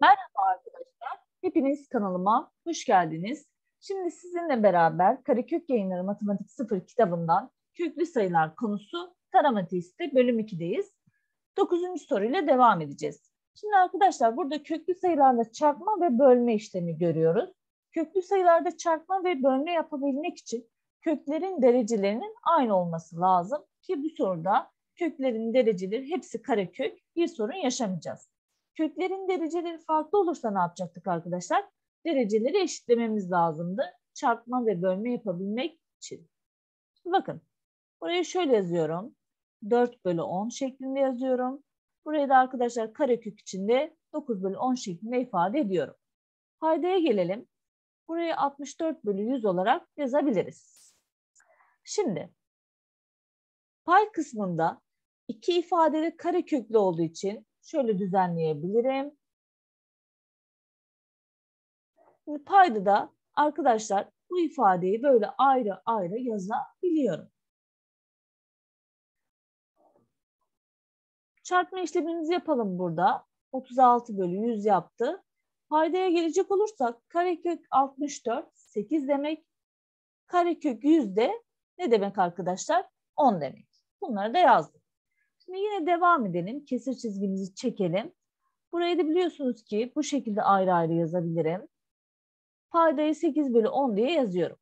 Merhaba arkadaşlar. Hepiniz kanalıma hoş geldiniz. Şimdi sizinle beraber Karekök Yayınları Matematik 0 kitabından köklü sayılar konusu tarama bölüm 2'deyiz. 9. soruyla devam edeceğiz. Şimdi arkadaşlar burada köklü sayılarla çarpma ve bölme işlemi görüyoruz. Köklü sayılarda çarpma ve bölme yapabilmek için köklerin derecelerinin aynı olması lazım ki bu soruda köklerin dereceleri hepsi karekök bir sorun yaşamayacağız. Köklerin dereceleri farklı olursa ne yapacaktık arkadaşlar? Dereceleri eşitlememiz lazımdı. Çarpma ve bölme yapabilmek için. Bakın. Burayı şöyle yazıyorum. 4 bölü 10 şeklinde yazıyorum. Burayı da arkadaşlar karekök içinde 9 bölü 10 şeklinde ifade ediyorum. Paydaya gelelim. Burayı 64 bölü 100 olarak yazabiliriz. Şimdi pay kısmında iki ifadeli kareköklü olduğu için şöyle düzenleyebilirim. Şimdi payda da arkadaşlar bu ifadeyi böyle ayrı ayrı yazabiliyorum. Çarpma işlemimizi yapalım burada. 36 bölü 100 yaptı. Paydaya gelecek olursak karekök 64 8 demek. Karekök 100 de ne demek arkadaşlar? 10 demek. Bunları da yazdım. Şimdi yine devam edelim. Kesir çizgimizi çekelim. Burayı da biliyorsunuz ki bu şekilde ayrı ayrı yazabilirim. Paydayı 8 bölü 10 diye yazıyorum.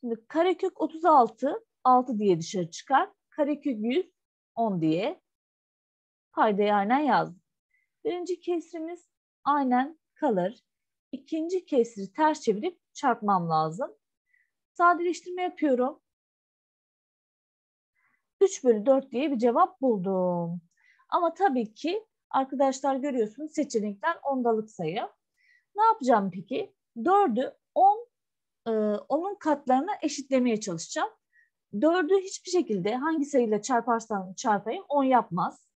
Şimdi karekök 36 6 diye dışarı çıkar. Karekök 100 10 diye paydayı aynen yazdım. Birinci kesrimiz aynen kalır. İkinci kesri ters çevirip çarpmam lazım. Sadeleştirme yapıyorum. 3 bölü 4 diye bir cevap buldum. Ama tabii ki arkadaşlar görüyorsunuz seçenekler ondalık sayı. Ne yapacağım peki? 4'ü 10 e, onun katlarına eşitlemeye çalışacağım. 4'ü hiçbir şekilde hangi sayıyla çarparsam çarpayım 10 yapmaz.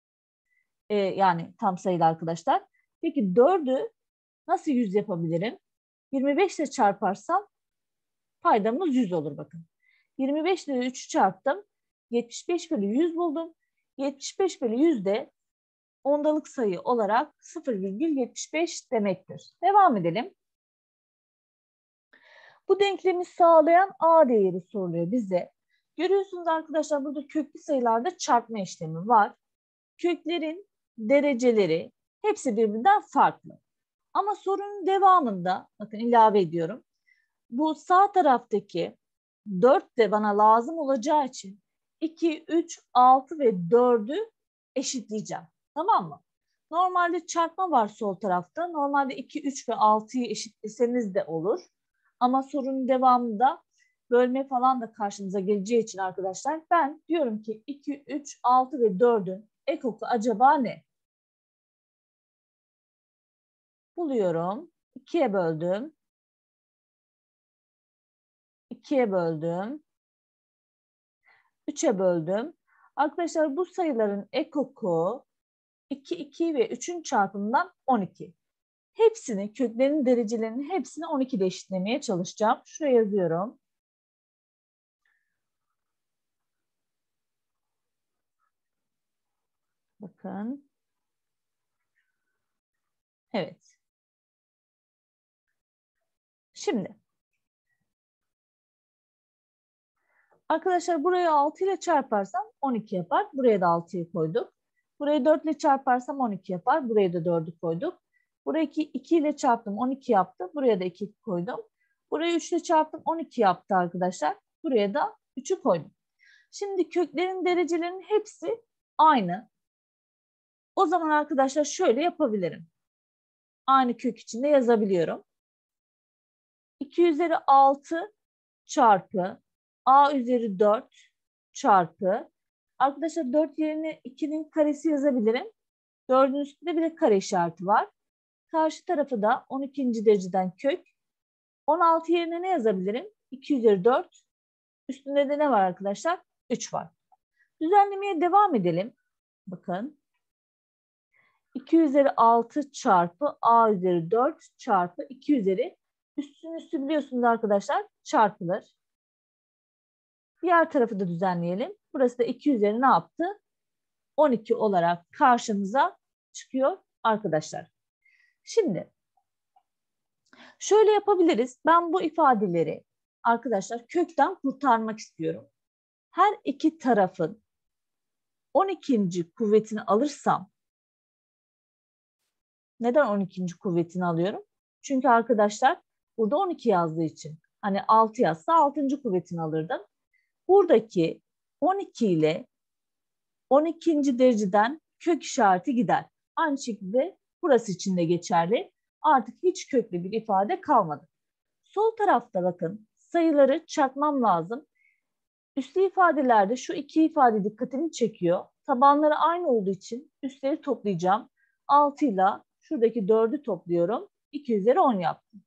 E, yani tam sayılı arkadaşlar. Peki 4'ü nasıl 100 yapabilirim? 25 ile çarparsam paydamız 100 olur bakın. 25 ile 3'ü çarptım. 75 bölü 100 buldum. 75 bölü 100 de ondalık sayı olarak 0,75 demektir. Devam edelim. Bu denklemi sağlayan A değeri soruluyor bize. Görüyorsunuz arkadaşlar burada köklü sayılarda çarpma işlemi var. Köklerin dereceleri hepsi birbirinden farklı. Ama sorunun devamında bakın ilave ediyorum. Bu sağ taraftaki 4 de bana lazım olacağı için 2, 3, 6 ve 4'ü eşitleyeceğim. Tamam mı? Normalde çarpma var sol tarafta. Normalde 2, 3 ve 6'yı eşitleseniz de olur. Ama sorunun devamında bölme falan da karşımıza geleceği için arkadaşlar ben diyorum ki 2, 3, 6 ve 4'ün ekoku acaba ne? Buluyorum. 2'ye böldüm. 2'ye böldüm. 3'e böldüm. Arkadaşlar bu sayıların ekoku 2, 2 ve 3'ün çarpımından 12. Hepsini, köklerin derecelerinin hepsini 12 ile eşitlemeye çalışacağım. Şuraya yazıyorum. Bakın. Evet. Şimdi Arkadaşlar burayı 6 ile çarparsam 12 yapar. Buraya da 6'yı koyduk. Burayı 4 ile çarparsam 12 yapar. Buraya da 4'ü koyduk. Burayı 2, 2 ile çarptım 12 yaptı. Buraya da 2 koydum. Burayı 3 ile çarptım 12 yaptı arkadaşlar. Buraya da 3'ü koydum. Şimdi köklerin derecelerinin hepsi aynı. O zaman arkadaşlar şöyle yapabilirim. Aynı kök içinde yazabiliyorum. 2 üzeri 6 çarpı a üzeri 4 çarpı arkadaşlar 4 yerine 2'nin karesi yazabilirim. 4'ün üstünde bir de kare işareti var. Karşı tarafı da 12. dereceden kök. 16 yerine ne yazabilirim? 2 üzeri 4. Üstünde de ne var arkadaşlar? 3 var. Düzenlemeye devam edelim. Bakın. 2 üzeri 6 çarpı a üzeri 4 çarpı 2 üzeri üstün üstü biliyorsunuz arkadaşlar çarpılır. Diğer tarafı da düzenleyelim. Burası da 2 üzeri ne yaptı? 12 olarak karşımıza çıkıyor. arkadaşlar. Şimdi şöyle yapabiliriz. Ben bu ifadeleri arkadaşlar kökten kurtarmak istiyorum. Her iki tarafın 12. kuvvetini alırsam neden 12. kuvvetini alıyorum? Çünkü arkadaşlar burada 12 yazdığı için hani 6 yazsa 6. kuvvetini alırdım. Buradaki 12 ile 12. dereceden kök işareti gider. Aynı şekilde burası için de geçerli. Artık hiç köklü bir ifade kalmadı. Sol tarafta bakın sayıları çarpmam lazım. Üslü ifadelerde şu iki ifade dikkatimi çekiyor. Tabanları aynı olduğu için üstleri toplayacağım. 6 ile şuradaki 4'ü topluyorum. 2 üzeri 10 yaptım.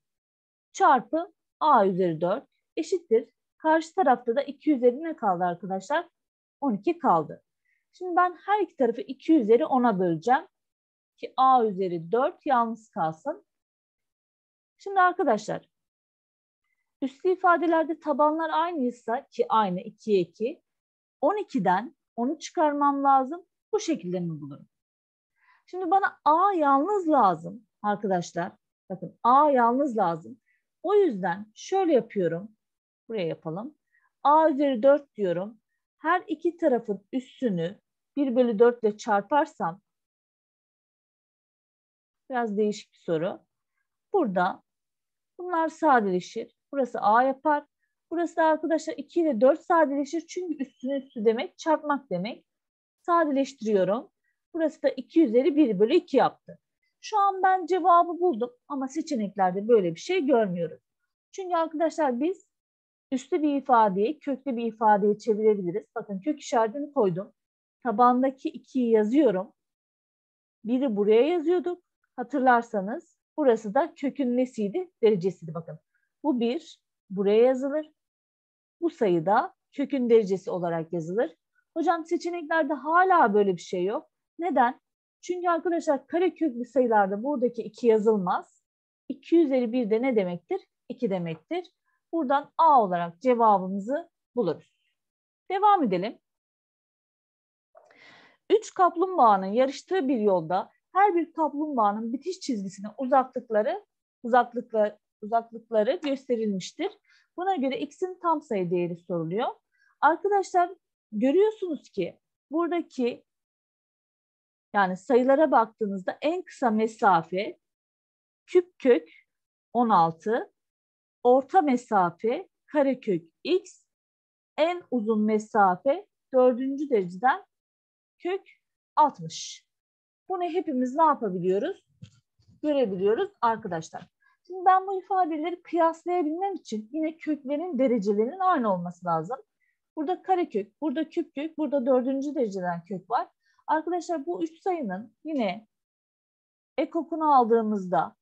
Çarpı a üzeri 4 eşittir. Karşı tarafta da 2 üzeri ne kaldı arkadaşlar? 12 kaldı. Şimdi ben her iki tarafı 2 üzeri 10'a böleceğim. Ki a üzeri 4 yalnız kalsın. Şimdi arkadaşlar üslü ifadelerde tabanlar aynıysa ki aynı 2'ye 2 12'den onu çıkarmam lazım. Bu şekilde mi bulurum? Şimdi bana a yalnız lazım arkadaşlar. Bakın a yalnız lazım. O yüzden şöyle yapıyorum. Buraya yapalım. a üzeri 4 diyorum. Her iki tarafın üssünü 1 bölü 4 ile çarparsam biraz değişik bir soru. Burada bunlar sadeleşir. Burası a yapar. Burası da arkadaşlar 2 ile 4 sadeleşir. Çünkü üstüne üstü demek çarpmak demek. Sadeleştiriyorum. Burası da 2 üzeri 1 bölü 2 yaptı. Şu an ben cevabı buldum ama seçeneklerde böyle bir şey görmüyoruz. Çünkü arkadaşlar biz üslü bir ifadeyi köklü bir ifadeye çevirebiliriz. Bakın kök işaretini koydum. Tabandaki 2'yi yazıyorum. Biri buraya yazıyorduk. Hatırlarsanız burası da kökün nesiydi? Derecesiydi bakın. Bu bir buraya yazılır. Bu sayıda kökün derecesi olarak yazılır. Hocam seçeneklerde hala böyle bir şey yok. Neden? Çünkü arkadaşlar kare köklü sayılarda buradaki 2 yazılmaz. 2 üzeri 1 de ne demektir? 2 demektir. Buradan A olarak cevabımızı buluruz. Devam edelim. Üç kaplumbağanın yarıştığı bir yolda her bir kaplumbağanın bitiş çizgisine uzaklıkları uzaklıklar, uzaklıkları gösterilmiştir. Buna göre x'in tam sayı değeri soruluyor. Arkadaşlar görüyorsunuz ki buradaki yani sayılara baktığınızda en kısa mesafe küp kök 16, orta mesafe karekök x, en uzun mesafe dördüncü dereceden kök 60. Bunu hepimiz ne yapabiliyoruz? Görebiliyoruz arkadaşlar. Şimdi ben bu ifadeleri kıyaslayabilmem için yine köklerin derecelerinin aynı olması lazım. Burada karekök, burada küp kök, burada dördüncü dereceden kök var. Arkadaşlar bu üç sayının yine ekokunu aldığımızda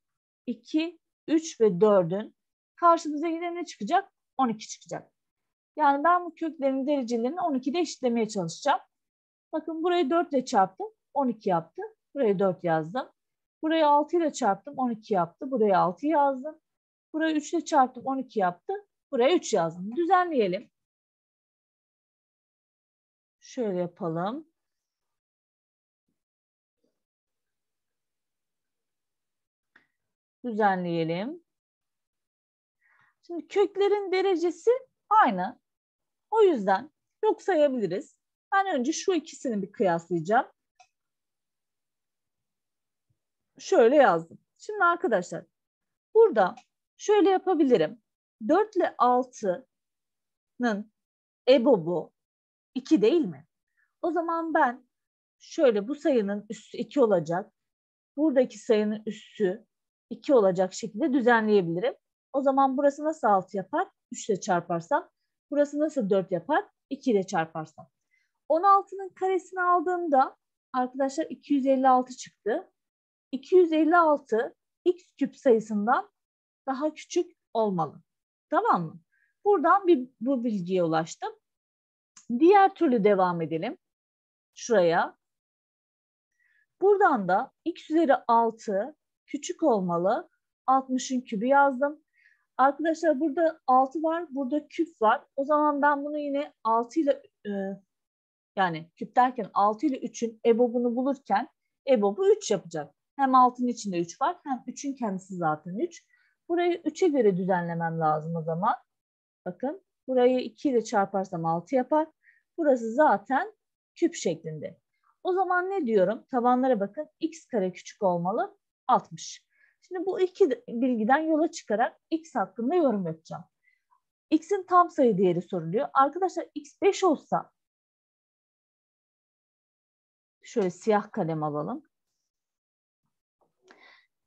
2, 3 ve 4'ün karşımıza yine ne çıkacak? 12 çıkacak. Yani ben bu köklerin derecelerini 12'de eşitlemeye çalışacağım. Bakın burayı 4 ile çarptım. 12 yaptı. Buraya 4 yazdım. Burayı 6 ile çarptım. 12 yaptı. Buraya 6 yazdım. Burayı 3 ile çarptım. 12 yaptı. Buraya 3 yazdım. Düzenleyelim. Şöyle yapalım. Düzenleyelim. Şimdi köklerin derecesi aynı. O yüzden yok sayabiliriz. Ben önce şu ikisini bir kıyaslayacağım. Şöyle yazdım. Şimdi arkadaşlar burada şöyle yapabilirim. 4 ile 6'nın ebobu 2 değil mi? O zaman ben şöyle bu sayının üssü 2 olacak. Buradaki sayının üssü 2 olacak şekilde düzenleyebilirim. O zaman burası nasıl 6 yapar? 3 ile çarparsam. Burası nasıl 4 yapar? 2 ile çarparsam. 16'nın karesini aldığımda arkadaşlar 256 çıktı. 256 x küp sayısından daha küçük olmalı. Tamam mı? Buradan bir, bu bilgiye ulaştım. Diğer türlü devam edelim. Şuraya. Buradan da x üzeri 6 küçük olmalı. 60'ın kübü yazdım. Arkadaşlar burada 6 var, burada küp var. O zaman ben bunu yine 6 ile e, yani küp derken 6 ile 3'ün ebobunu bulurken ebobu 3 yapacak. Hem 6'nın içinde 3 var hem 3'ün kendisi zaten 3. Burayı 3'e göre düzenlemem lazım o zaman. Bakın burayı 2 ile çarparsam 6 yapar. Burası zaten küp şeklinde. O zaman ne diyorum? Tabanlara bakın. x kare küçük olmalı. 60. Şimdi bu iki bilgiden yola çıkarak x hakkında yorum yapacağım. x'in tam sayı değeri soruluyor. Arkadaşlar x 5 olsa şöyle siyah kalem alalım.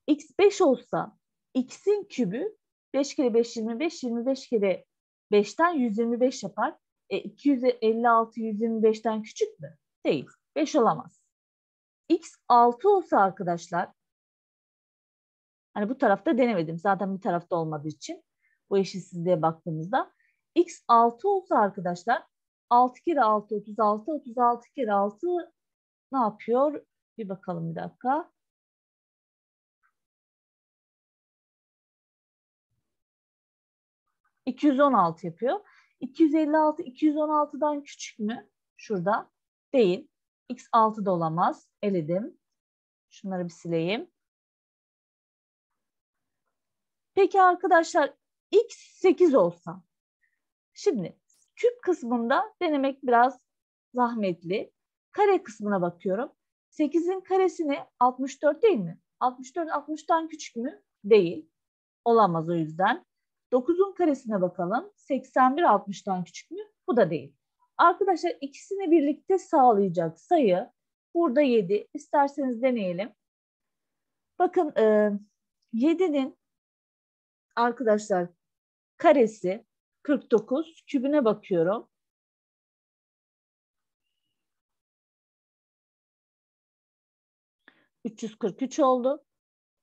x 5 olsa x'in kübü 5 kere 5 25, 25 kere 5'ten 125 yapar. E, 256 125'ten küçük mü? Değil. 5 olamaz. X 6 olsa arkadaşlar hani bu tarafta denemedim. Zaten bir tarafta olmadığı için bu eşitsizliğe baktığımızda X 6 olsa arkadaşlar 6 kere 6 36 36 kere 6 ne yapıyor? Bir bakalım bir dakika. 216 yapıyor. 256 216'dan küçük mü? Şurada. Değil. X 6 da olamaz. Eledim. Şunları bir sileyim. Peki arkadaşlar X 8 olsa. Şimdi küp kısmında denemek biraz zahmetli. Kare kısmına bakıyorum. 8'in karesini 64 değil mi? 64 60'tan küçük mü? Değil. Olamaz o yüzden. 9'un karesine bakalım. 81 60'tan küçük mü? Bu da değil. Arkadaşlar ikisini birlikte sağlayacak sayı burada 7. İsterseniz deneyelim. Bakın e, 7'nin arkadaşlar karesi 49. Kübüne bakıyorum. ...343 oldu.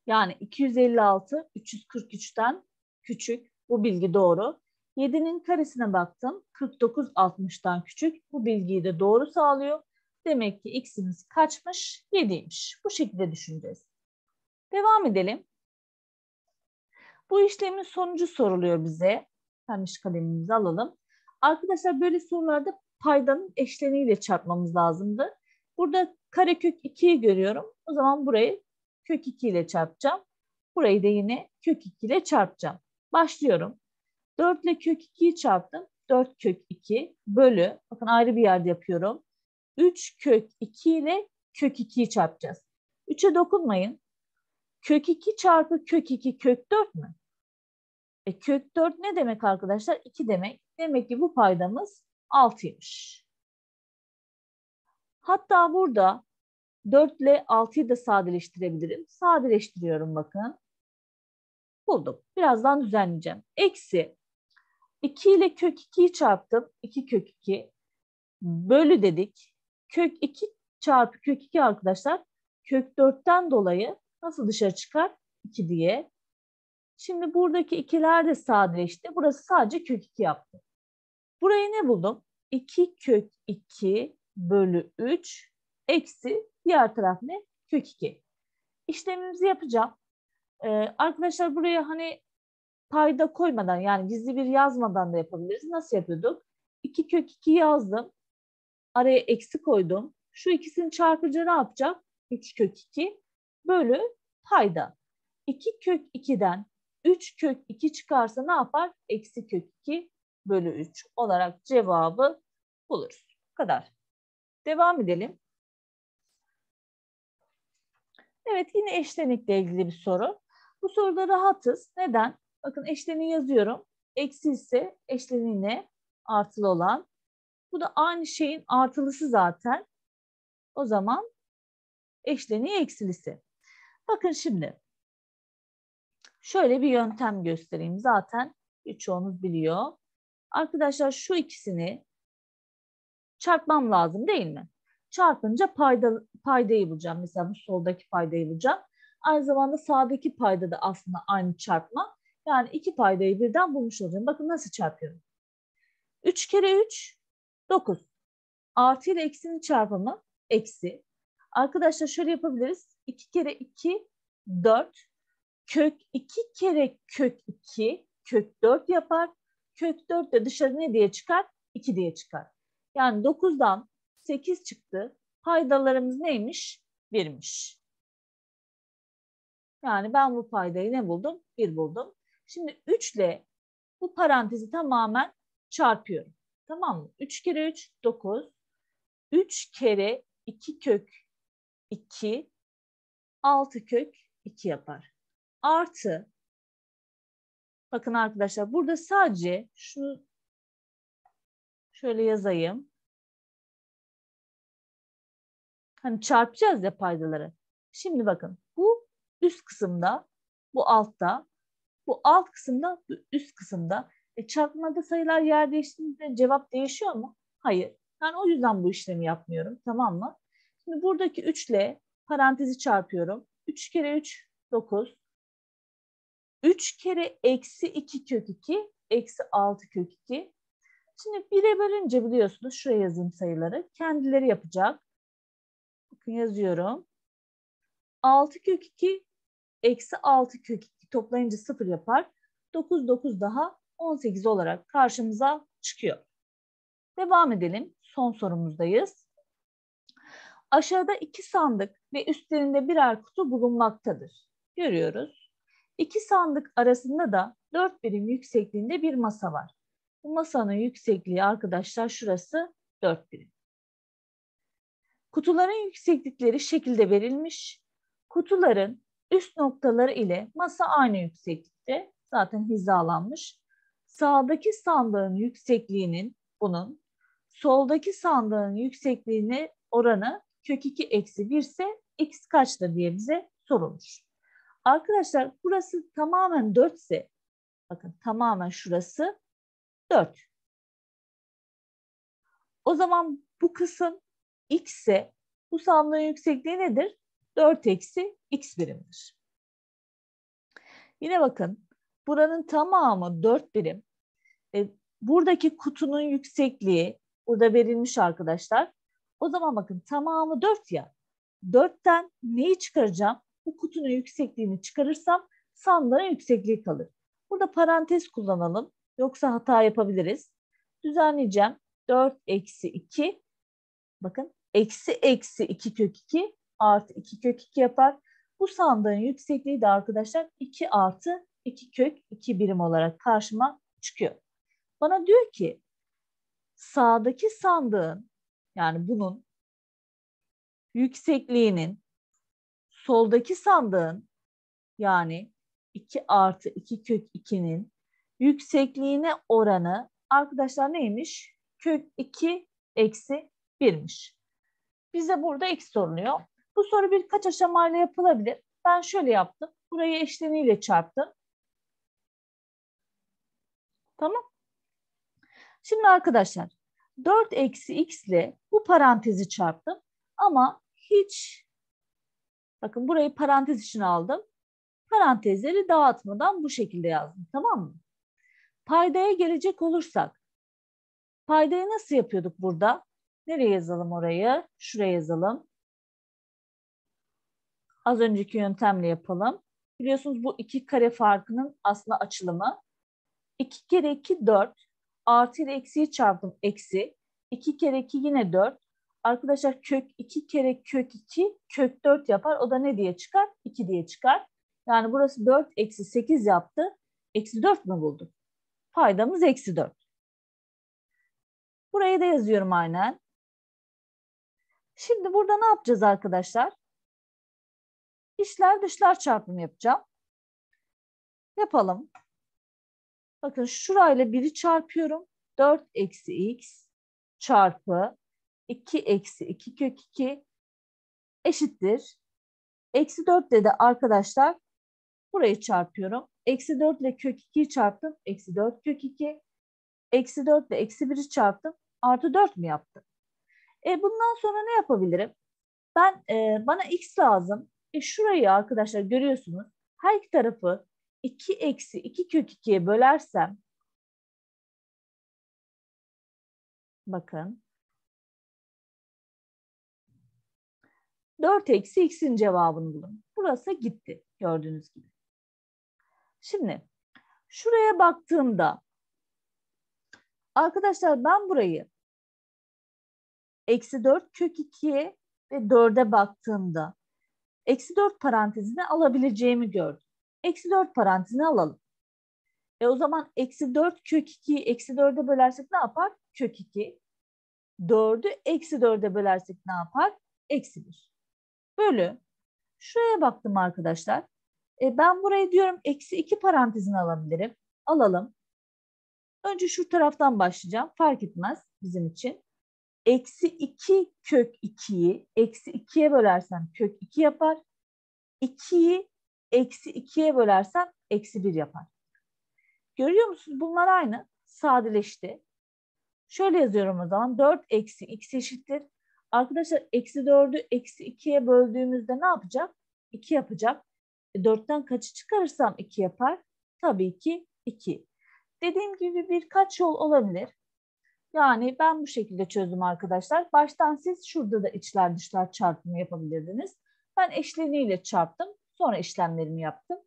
Yani 256 343'ten küçük. Bu bilgi doğru. 7'nin karesine baktım. 49 60'tan küçük. Bu bilgiyi de doğru sağlıyor. Demek ki x'imiz kaçmış? 7'ymiş. Bu şekilde düşüneceğiz. Devam edelim. Bu işlemin sonucu soruluyor bize. Pembiş kalemimizi alalım. Arkadaşlar böyle sorularda paydanın eşleniğiyle çarpmamız lazımdı. Burada karekök 2'yi görüyorum. O zaman burayı kök 2 ile çarpacağım. Burayı da yine kök 2 ile çarpacağım. Başlıyorum. 4 ile kök 2'yi çarptım. 4 kök 2 bölü, bakın ayrı bir yerde yapıyorum. 3 kök 2 ile kök 2'yi çarpacağız. 3'e dokunmayın. Kök 2 çarpı kök 2 kök 4 mü? E kök 4 ne demek arkadaşlar? 2 demek. Demek ki bu paydamız 6'ymış. Hatta burada 4 ile 6'yı da sadeleştirebilirim. Sadeleştiriyorum bakın. Buldum. Birazdan düzenleyeceğim. Eksi 2 ile kök 2'yi çarptım. 2 kök 2 bölü dedik. Kök 2 çarpı kök 2 arkadaşlar kök 4'ten dolayı nasıl dışarı çıkar? 2 diye. Şimdi buradaki ikiler de sadeleşti. Burası sadece kök 2 yaptı. Burayı ne buldum? 2 kök 2 bölü 3 eksi diğer taraf ne? Kök 2. İşlemimizi yapacağım. Ee, arkadaşlar buraya hani payda koymadan yani gizli bir yazmadan da yapabiliriz. Nasıl yapıyorduk? 2 kök 2 yazdım. Araya eksi koydum. Şu ikisini çarpıcı ne yapacak? 3 kök 2 bölü payda. 2 kök 2'den 3 kök 2 çıkarsa ne yapar? Eksi kök 2 bölü 3 olarak cevabı buluruz. Bu kadar. Devam edelim. Evet yine eşlenikle ilgili bir soru. Bu soruda rahatız. Neden? Bakın eşleniği yazıyorum. Eksi ise eşleniğine artılı olan. Bu da aynı şeyin artılısı zaten. O zaman eşleniği eksilisi. Bakın şimdi. Şöyle bir yöntem göstereyim. Zaten birçoğunuz biliyor. Arkadaşlar şu ikisini çarpmam lazım değil mi? Çarpınca payda, paydayı bulacağım. Mesela bu soldaki paydayı bulacağım. Aynı zamanda sağdaki payda da aslında aynı çarpma. Yani iki paydayı birden bulmuş olacağım. Bakın nasıl çarpıyorum. 3 kere 3 9. Artı ile eksinin çarpımı eksi. Arkadaşlar şöyle yapabiliriz. 2 kere 2 4. Kök 2 kere kök 2 kök 4 yapar. Kök 4 de dışarı ne diye çıkar? 2 diye çıkar. Yani 9'dan 8 çıktı. Paydalarımız neymiş? 1'miş. Yani ben bu paydayı ne buldum? 1 buldum. Şimdi 3 ile bu parantezi tamamen çarpıyorum. Tamam mı? 3 kere 3 9. 3 kere 2 kök 2 6 kök 2 yapar. Artı bakın arkadaşlar burada sadece şunu şöyle yazayım. Hani çarpacağız ya paydaları. Şimdi bakın bu üst kısımda, bu altta, bu alt kısımda, bu üst kısımda. E çarpmada sayılar yer değiştiğinde cevap değişiyor mu? Hayır. Ben o yüzden bu işlemi yapmıyorum. Tamam mı? Şimdi buradaki 3 ile parantezi çarpıyorum. 3 kere 3 9. 3 kere eksi 2 kök 2 eksi 6 kök 2. Şimdi 1'e bölünce biliyorsunuz şuraya yazayım sayıları. Kendileri yapacak. Bakın yazıyorum. 6 kök 2 eksi 6 kök 2 toplayınca 0 yapar. 9 9 daha 18 olarak karşımıza çıkıyor. Devam edelim. Son sorumuzdayız. Aşağıda iki sandık ve üstlerinde birer kutu bulunmaktadır. Görüyoruz. İki sandık arasında da 4 birim yüksekliğinde bir masa var. Bu masanın yüksekliği arkadaşlar şurası 4 birim. Kutuların yükseklikleri şekilde verilmiş. Kutuların üst noktaları ile masa aynı yükseklikte. Zaten hizalanmış. Sağdaki sandığın yüksekliğinin bunun soldaki sandığın yüksekliğine oranı kök 2 eksi 1 ise x kaçtır diye bize sorulmuş. Arkadaşlar burası tamamen 4 ise bakın tamamen şurası 4. O zaman bu kısım x ise bu sandığın yüksekliği nedir? 4 eksi x birimdir. Yine bakın buranın tamamı 4 birim. E, buradaki kutunun yüksekliği burada verilmiş arkadaşlar. O zaman bakın tamamı 4 ya. 4'ten neyi çıkaracağım? Bu kutunun yüksekliğini çıkarırsam sandığın yüksekliği kalır. Burada parantez kullanalım. Yoksa hata yapabiliriz. Düzenleyeceğim. 4 eksi 2. Bakın eksi eksi 2 kök 2 artı 2 kök 2 yapar. Bu sandığın yüksekliği de arkadaşlar 2 artı 2 kök 2 birim olarak karşıma çıkıyor. Bana diyor ki sağdaki sandığın yani bunun yüksekliğinin soldaki sandığın yani 2 artı 2 kök 2'nin yüksekliğine oranı arkadaşlar neymiş? Kök 2 eksi 1'miş. Bize burada x soruluyor. Bu soru birkaç aşamayla yapılabilir. Ben şöyle yaptım. Burayı eşleniyle çarptım. Tamam. Şimdi arkadaşlar 4 eksi x ile bu parantezi çarptım. Ama hiç bakın burayı parantez için aldım. Parantezleri dağıtmadan bu şekilde yazdım. Tamam mı? Paydaya gelecek olursak paydayı nasıl yapıyorduk burada? Nereye yazalım orayı? Şuraya yazalım. Az önceki yöntemle yapalım. Biliyorsunuz bu iki kare farkının aslında açılımı. 2 kere 2 4 artı ile eksiyi çarptım eksi. 2 kere 2 yine 4. Arkadaşlar kök 2 kere kök 2 kök 4 yapar. O da ne diye çıkar? 2 diye çıkar. Yani burası 4 eksi 8 yaptı. Eksi 4 mü bulduk? Paydamız eksi 4. Burayı da yazıyorum aynen. Şimdi burada ne yapacağız arkadaşlar? İşler dışlar çarpımı yapacağım. Yapalım. Bakın şurayla 1'i çarpıyorum. 4 eksi x çarpı 2 eksi 2 kök 2 eşittir. Eksi 4 ile de arkadaşlar burayı çarpıyorum. Eksi 4 ile kök 2'yi çarptım. Eksi 4 kök 2. Eksi 4 ile eksi 1'i çarptım. Artı 4 mü yaptım? E bundan sonra ne yapabilirim? Ben e, bana x lazım. E şurayı arkadaşlar görüyorsunuz. Her iki tarafı 2 eksi 2 kök 2'ye bölersem bakın 4 eksi x'in cevabını bulun. Burası gitti gördüğünüz gibi. Şimdi şuraya baktığımda arkadaşlar ben burayı eksi 4 kök 2'ye ve 4'e baktığımda Eksi 4 parantezine alabileceğimi gördüm. Eksi 4 parantezine alalım. E o zaman eksi 4 kök 2'yi eksi 4'e bölersek ne yapar? Kök 2. 4'ü eksi 4'e bölersek ne yapar? Eksi 1. Bölü. Şuraya baktım arkadaşlar. E ben burayı diyorum eksi 2 parantezine alabilirim. Alalım. Önce şu taraftan başlayacağım. Fark etmez bizim için. Eksi 2 kök 2'yi eksi 2'ye bölersem kök 2 yapar. 2'yi eksi 2'ye bölersem eksi 1 yapar. Görüyor musunuz? Bunlar aynı. Sadeleşti. Şöyle yazıyorum o zaman. 4 eksi x eşittir. Arkadaşlar eksi 4'ü eksi 2'ye böldüğümüzde ne yapacak? 2 yapacak. E, 4'ten kaçı çıkarırsam 2 yapar? Tabii ki 2. Dediğim gibi birkaç yol olabilir. Yani ben bu şekilde çözdüm arkadaşlar. Baştan siz şurada da içler dışlar çarpımı yapabilirdiniz. Ben eşleniyle çarptım. Sonra işlemlerimi yaptım.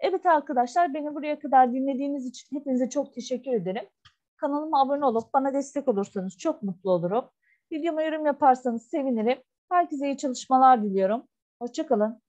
Evet arkadaşlar beni buraya kadar dinlediğiniz için hepinize çok teşekkür ederim. Kanalıma abone olup bana destek olursanız çok mutlu olurum. Videoma yorum yaparsanız sevinirim. Herkese iyi çalışmalar diliyorum. Hoşçakalın.